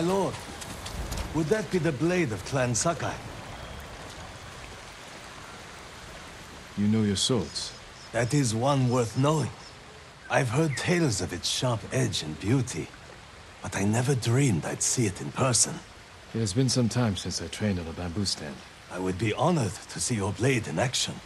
My lord, would that be the blade of Clan Sakai? You know your swords. That is one worth knowing. I've heard tales of its sharp edge and beauty, but I never dreamed I'd see it in person. It has been some time since I trained on a bamboo stand. I would be honored to see your blade in action.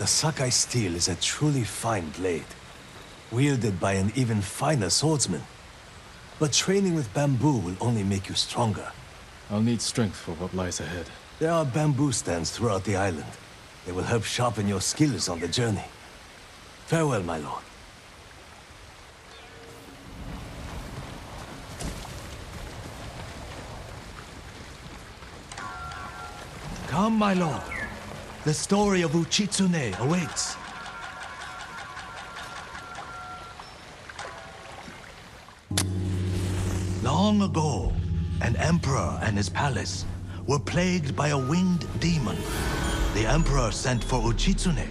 The Sakai steel is a truly fine blade, wielded by an even finer swordsman. But training with bamboo will only make you stronger. I'll need strength for what lies ahead. There are bamboo stands throughout the island. They will help sharpen your skills on the journey. Farewell, my lord. Come, my lord. The story of Uchitsune awaits. Long ago, an emperor and his palace were plagued by a winged demon. The emperor sent for Uchitsune,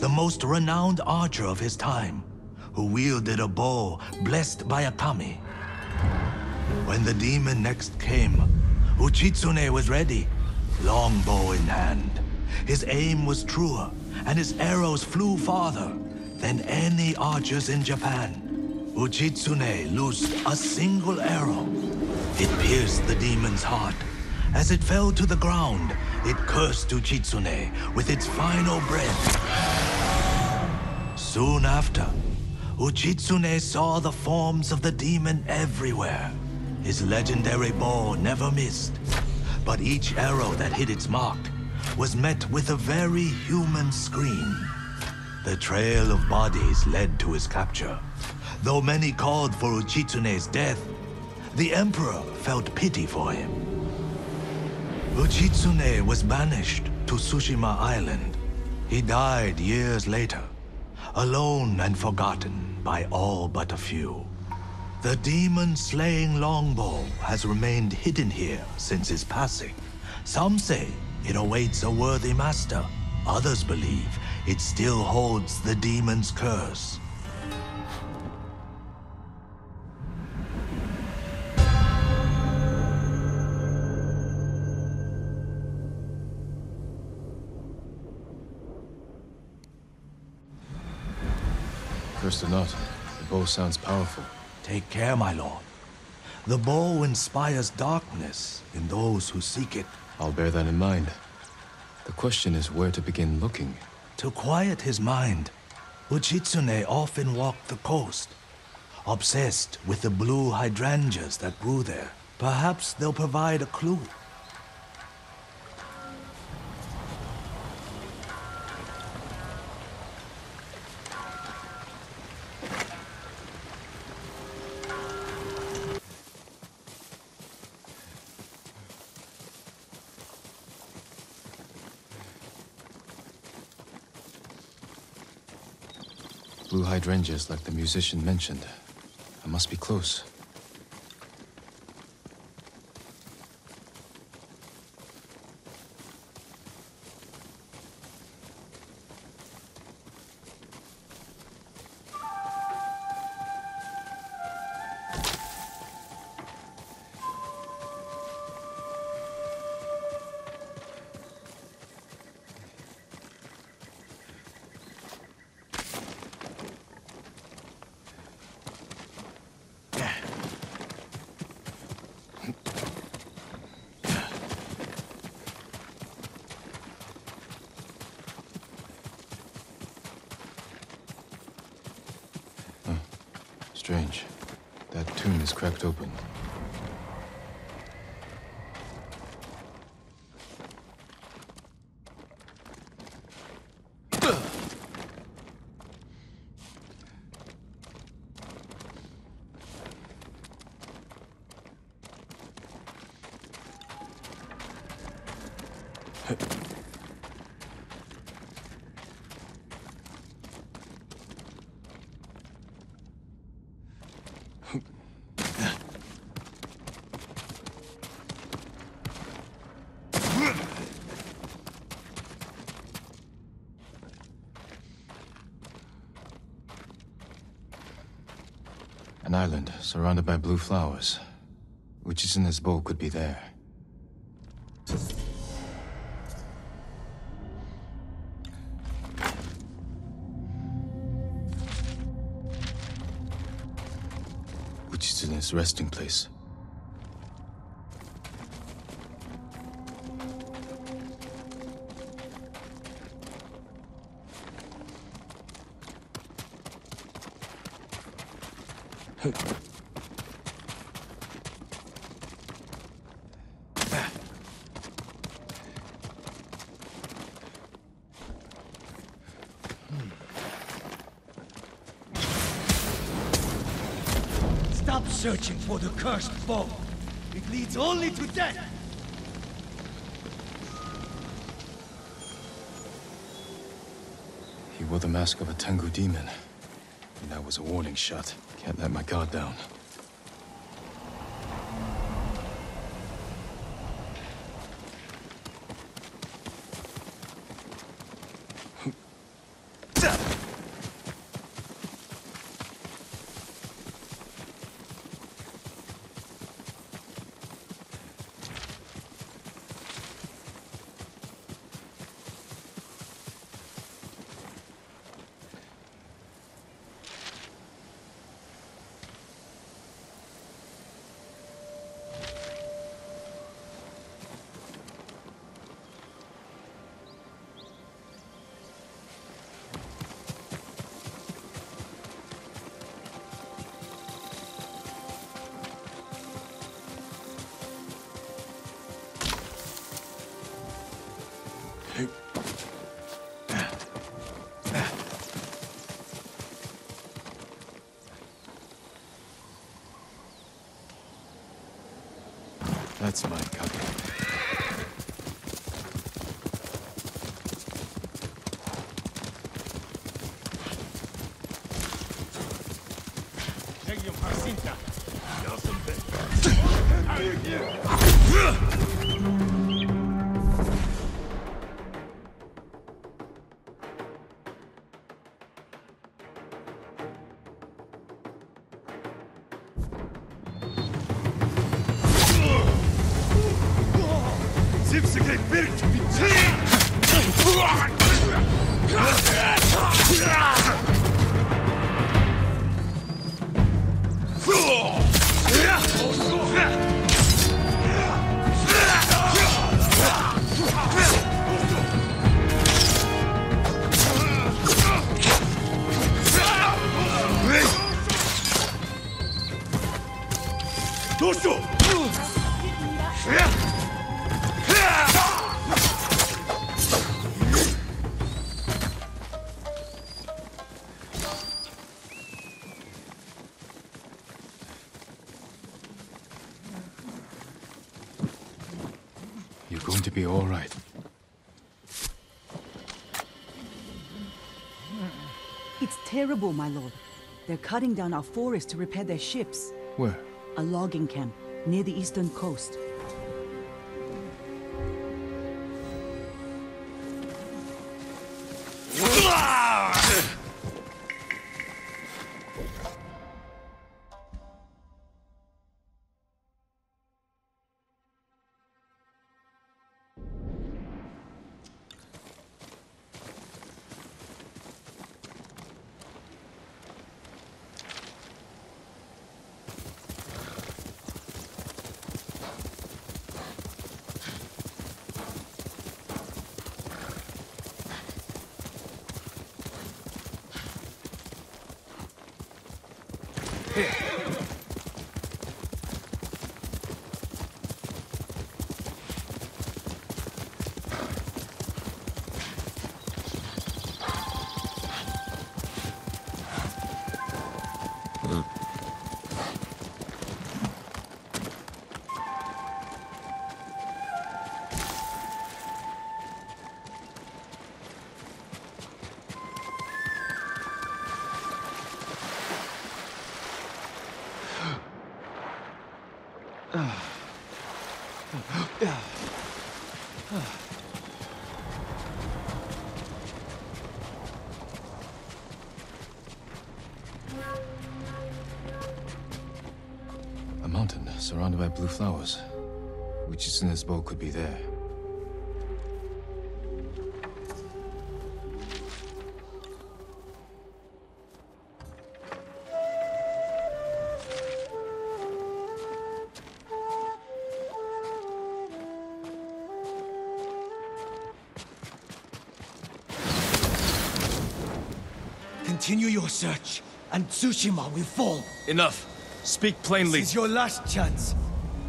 the most renowned archer of his time, who wielded a bow blessed by a kami. When the demon next came, Uchitsune was ready, longbow in hand. His aim was truer, and his arrows flew farther than any archers in Japan. Uchitsune loosed a single arrow. It pierced the demon's heart. As it fell to the ground, it cursed Uchitsune with its final breath. Soon after, Uchitsune saw the forms of the demon everywhere. His legendary bow never missed, but each arrow that hit its mark was met with a very human scream. The trail of bodies led to his capture. Though many called for Uchitsune's death, the Emperor felt pity for him. Uchitsune was banished to Tsushima Island. He died years later, alone and forgotten by all but a few. The demon-slaying longbow has remained hidden here since his passing. Some say it awaits a worthy master. Others believe it still holds the demon's curse. First or not, the bow sounds powerful. Take care, my lord. The bow inspires darkness in those who seek it. I'll bear that in mind. The question is where to begin looking. To quiet his mind, Uchitsune often walked the coast, obsessed with the blue hydrangeas that grew there. Perhaps they'll provide a clue. Blue like the musician mentioned. I must be close. Tomb is cracked open. An island surrounded by blue flowers. Uchitsune's bow could be there. Uchitsune's resting place. Searching for the cursed bow. It leads only to death. He wore the mask of a Tengu demon. And that was a warning shot. Can't let my guard down. That's my cover. You're terrible, my lord. They're cutting down our forest to repair their ships. Where? A logging camp near the eastern coast. A mountain surrounded by blue flowers. Uchitsune's bow could be there. Continue your search, and Tsushima will fall. Enough. Speak plainly. This is your last chance.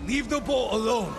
Leave the boat alone.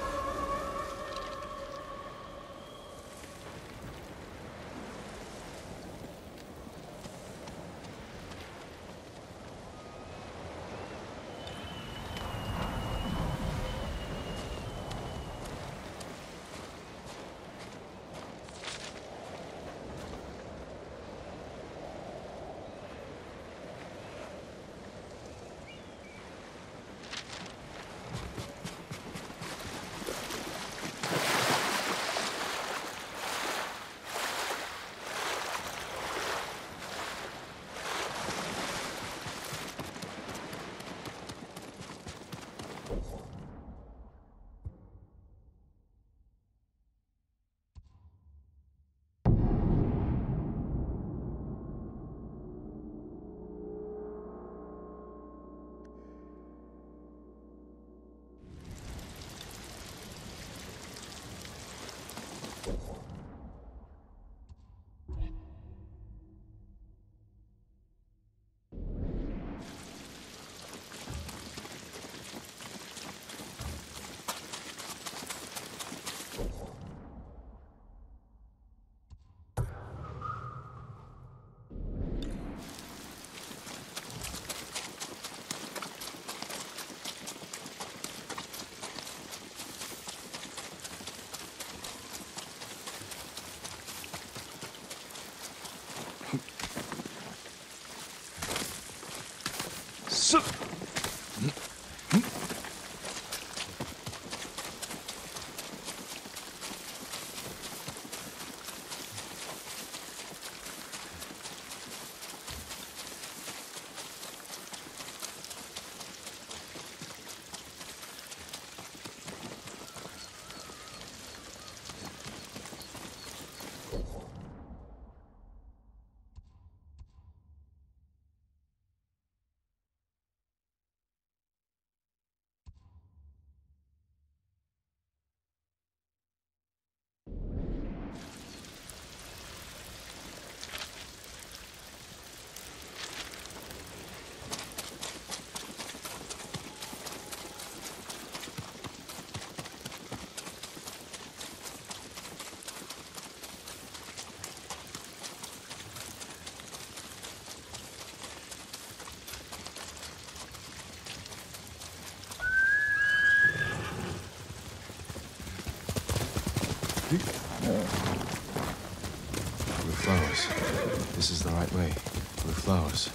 Flowers.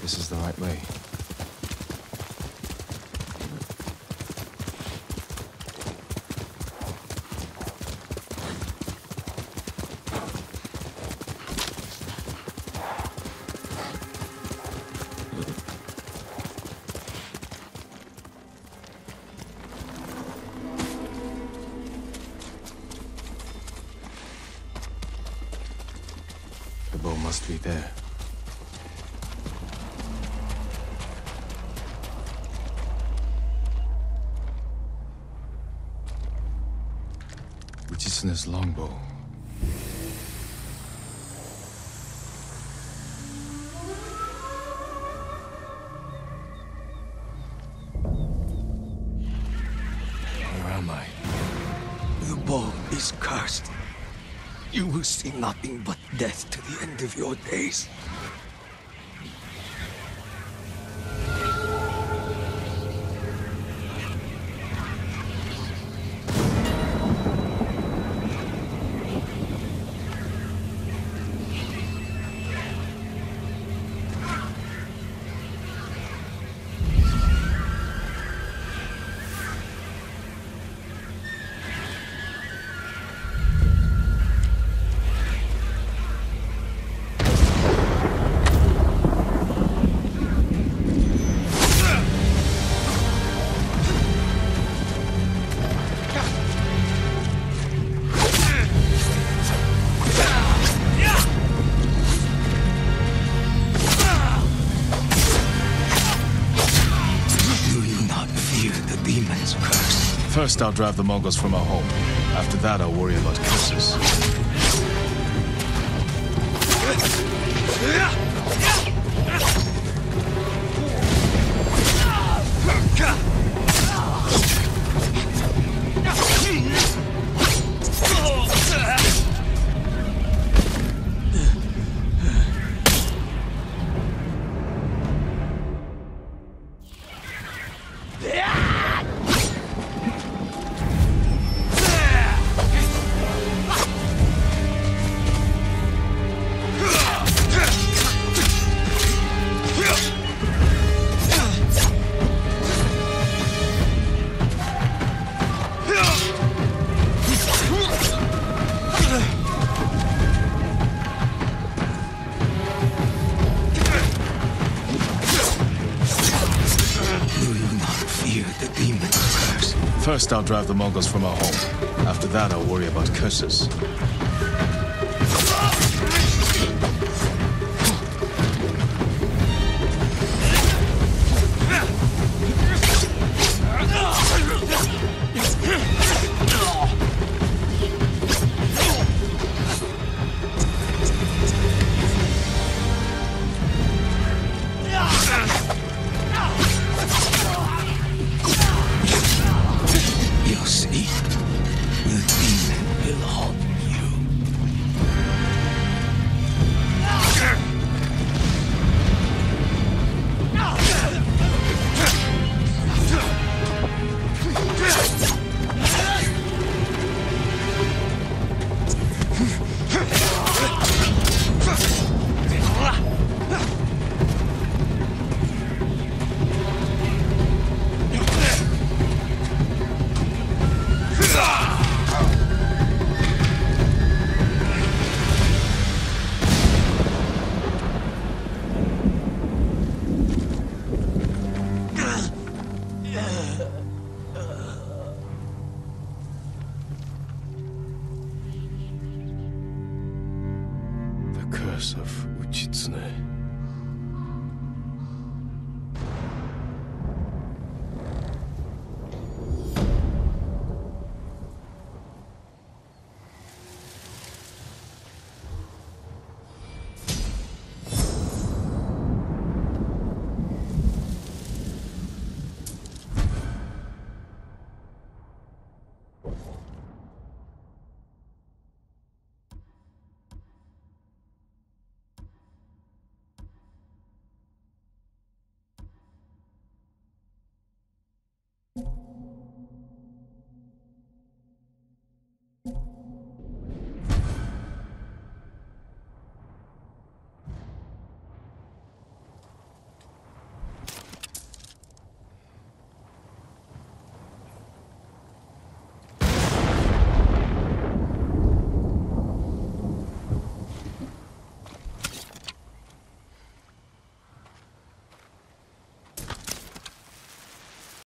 This is the right way. The bow must be there. longbow. Where am I? The bow is cursed. You will see nothing but death to the end of your days. First, I'll drive the Mongols from our home. After that, I'll worry about curses. First, I'll drive the Mongols from our home. After that, I'll worry about curses. Of.